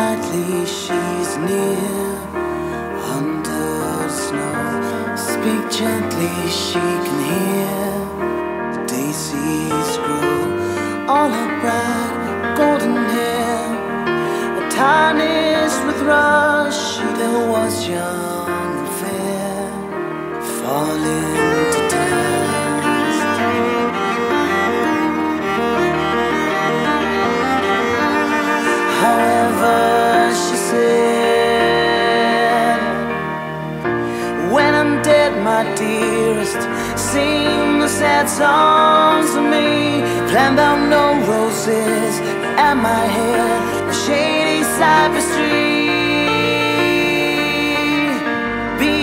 lightly, she's near under snow. Speak gently, she can hear daisies grow. All her bright golden hair, tarnished with rush, she there was young my dearest, sing the sad songs to me. Plant down no roses at my head, a shady cypress tree. Be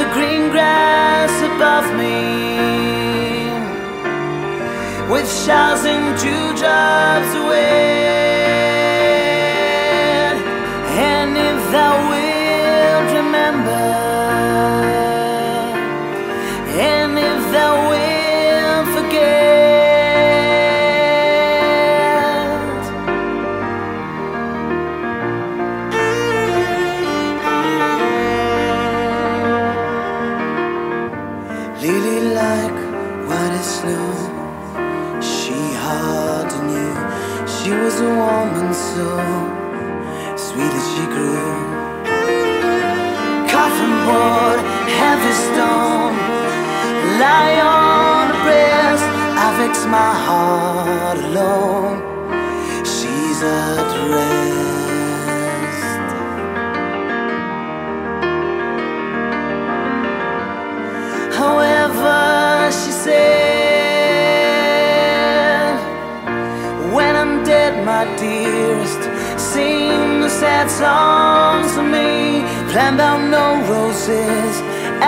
the green grass above me with showers and dewdrops away. So sweet as she grew. Coffin board, heavy stone, lie on her breast. I vex my heart alone. She's at rest. Songs for me. Plant down no roses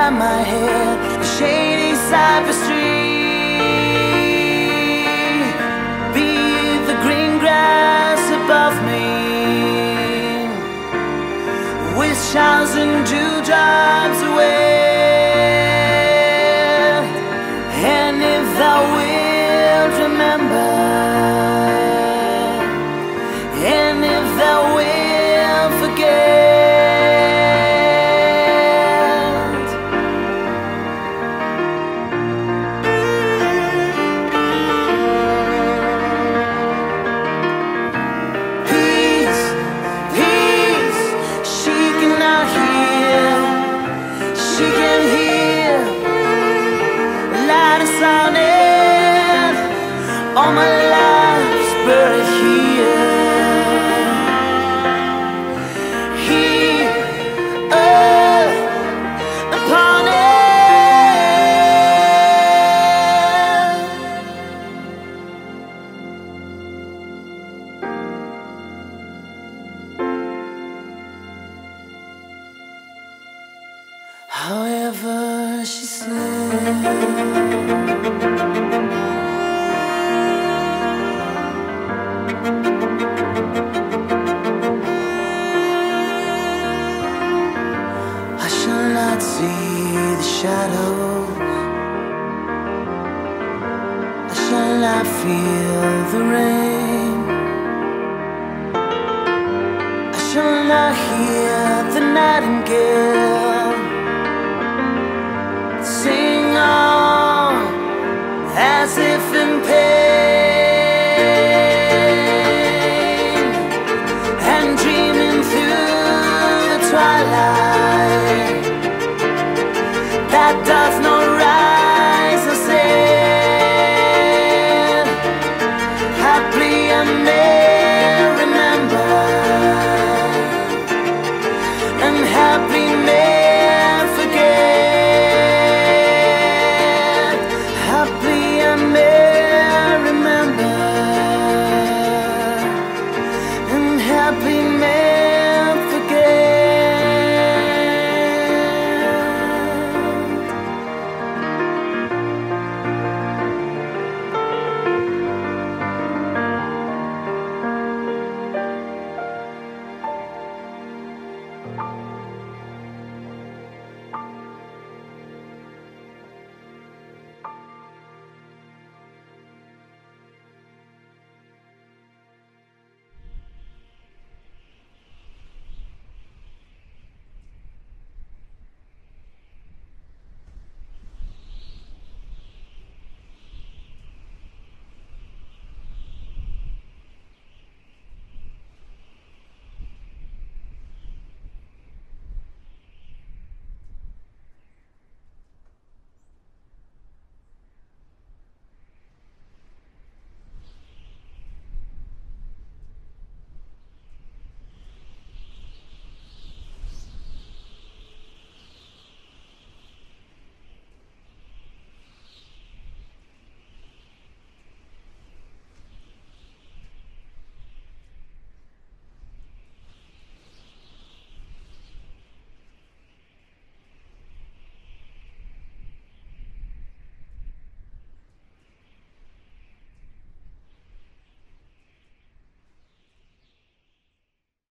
at my head, a shady cypress tree. Be the green grass above me with showers and However, she said. I shall not see the shadows. I shall not feel the rain. I shall not hear life. That